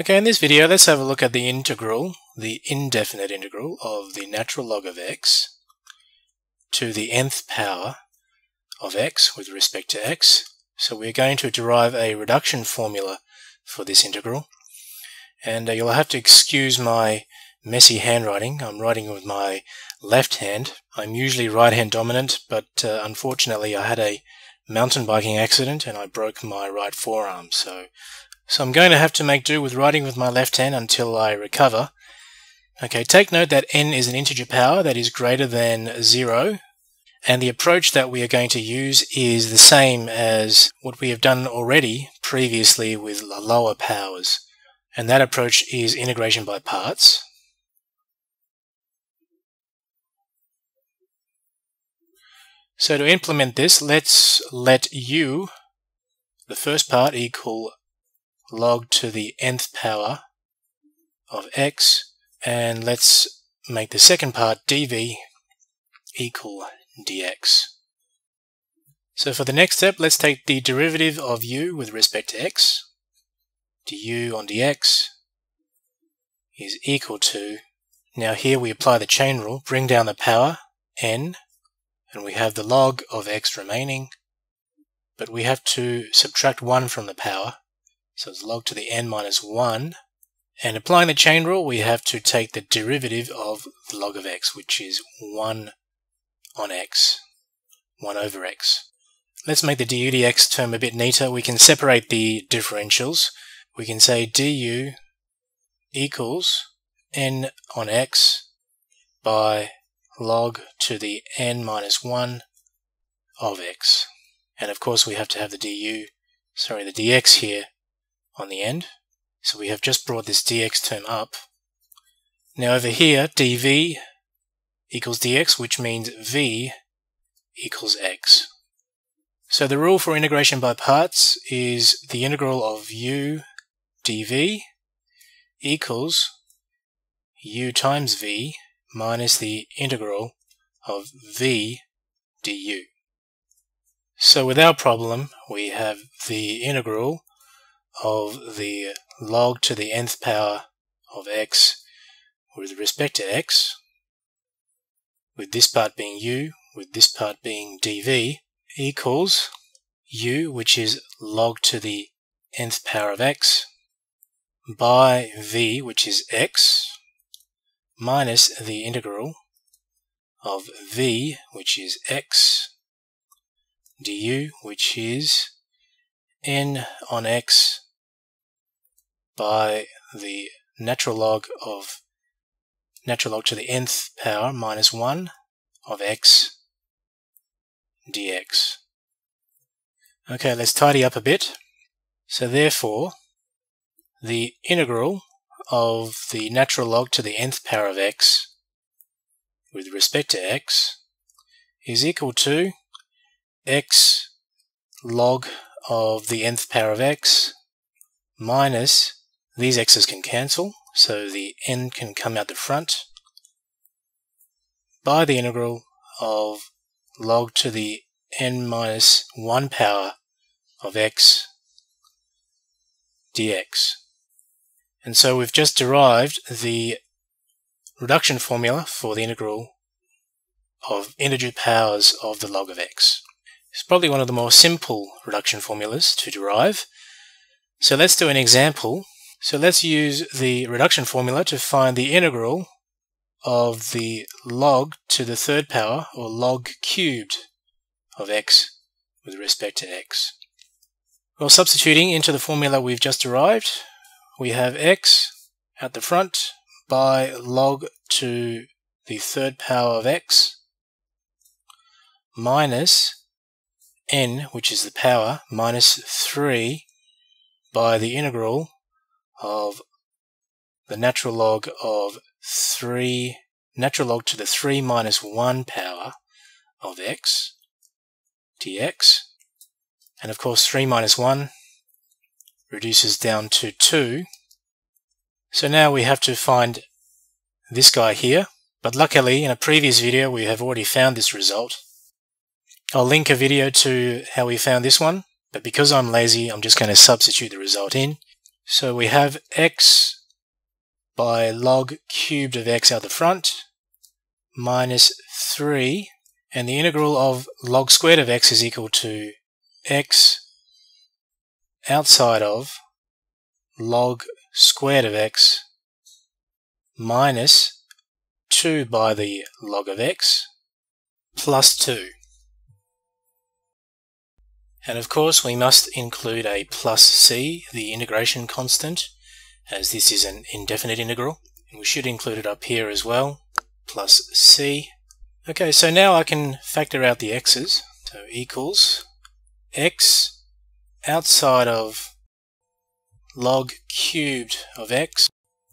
Okay, in this video, let's have a look at the integral, the indefinite integral of the natural log of x to the nth power of x with respect to x. So we're going to derive a reduction formula for this integral. And uh, you'll have to excuse my messy handwriting. I'm writing with my left hand. I'm usually right hand dominant, but uh, unfortunately I had a mountain biking accident and I broke my right forearm. So so I'm going to have to make do with writing with my left hand until I recover. Okay, take note that n is an integer power that is greater than 0, and the approach that we are going to use is the same as what we have done already previously with lower powers, and that approach is integration by parts. So to implement this, let's let u, the first part, equal log to the nth power of x and let's make the second part dv equal dx. So for the next step let's take the derivative of u with respect to x du on dx is equal to now here we apply the chain rule bring down the power n and we have the log of x remaining but we have to subtract 1 from the power so it's log to the n minus 1. And applying the chain rule, we have to take the derivative of the log of x, which is 1 on x, 1 over x. Let's make the du dx term a bit neater. We can separate the differentials. We can say du equals n on x by log to the n minus 1 of x. And of course we have to have the du, sorry, the dx here on the end. So we have just brought this dx term up. Now over here, dv equals dx, which means v equals x. So the rule for integration by parts is the integral of u dv equals u times v minus the integral of v du. So with our problem, we have the integral of the log to the nth power of x with respect to x, with this part being u, with this part being dv, equals u, which is log to the nth power of x, by v, which is x, minus the integral of v, which is x, du, which is n on x by the natural log of natural log to the nth power minus 1 of x dx. Okay, let's tidy up a bit. So therefore, the integral of the natural log to the nth power of x with respect to x is equal to x log of the nth power of x minus these x's can cancel, so the n can come out the front by the integral of log to the n minus 1 power of x dx. And so we've just derived the reduction formula for the integral of integer powers of the log of x. It's probably one of the more simple reduction formulas to derive. So let's do an example so let's use the reduction formula to find the integral of the log to the third power, or log cubed, of x with respect to x. Well, substituting into the formula we've just derived, we have x at the front by log to the third power of x minus n, which is the power, minus 3 by the integral of the natural log of 3, natural log to the 3 minus 1 power of x dx. And of course 3 minus 1 reduces down to 2. So now we have to find this guy here. But luckily in a previous video we have already found this result. I'll link a video to how we found this one. But because I'm lazy, I'm just going to substitute the result in. So we have x by log cubed of x out the front minus 3 and the integral of log squared of x is equal to x outside of log squared of x minus 2 by the log of x plus 2. And of course we must include a plus c, the integration constant, as this is an indefinite integral. And we should include it up here as well, plus c. Okay, so now I can factor out the x's. So equals x outside of log cubed of x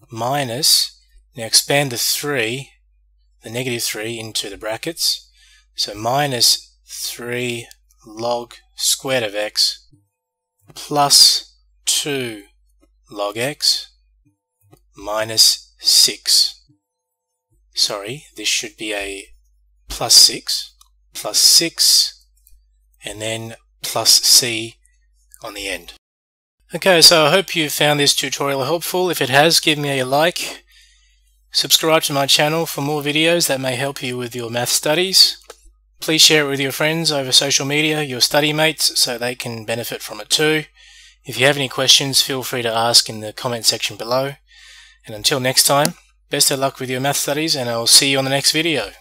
minus, now expand the 3, the negative 3 into the brackets, so minus 3 log squared of x plus 2 log x minus 6. Sorry, this should be a plus 6, plus 6, and then plus c on the end. Okay, so I hope you found this tutorial helpful. If it has, give me a like. Subscribe to my channel for more videos that may help you with your math studies. Please share it with your friends over social media, your study mates, so they can benefit from it too. If you have any questions, feel free to ask in the comment section below. And until next time, best of luck with your math studies and I'll see you on the next video.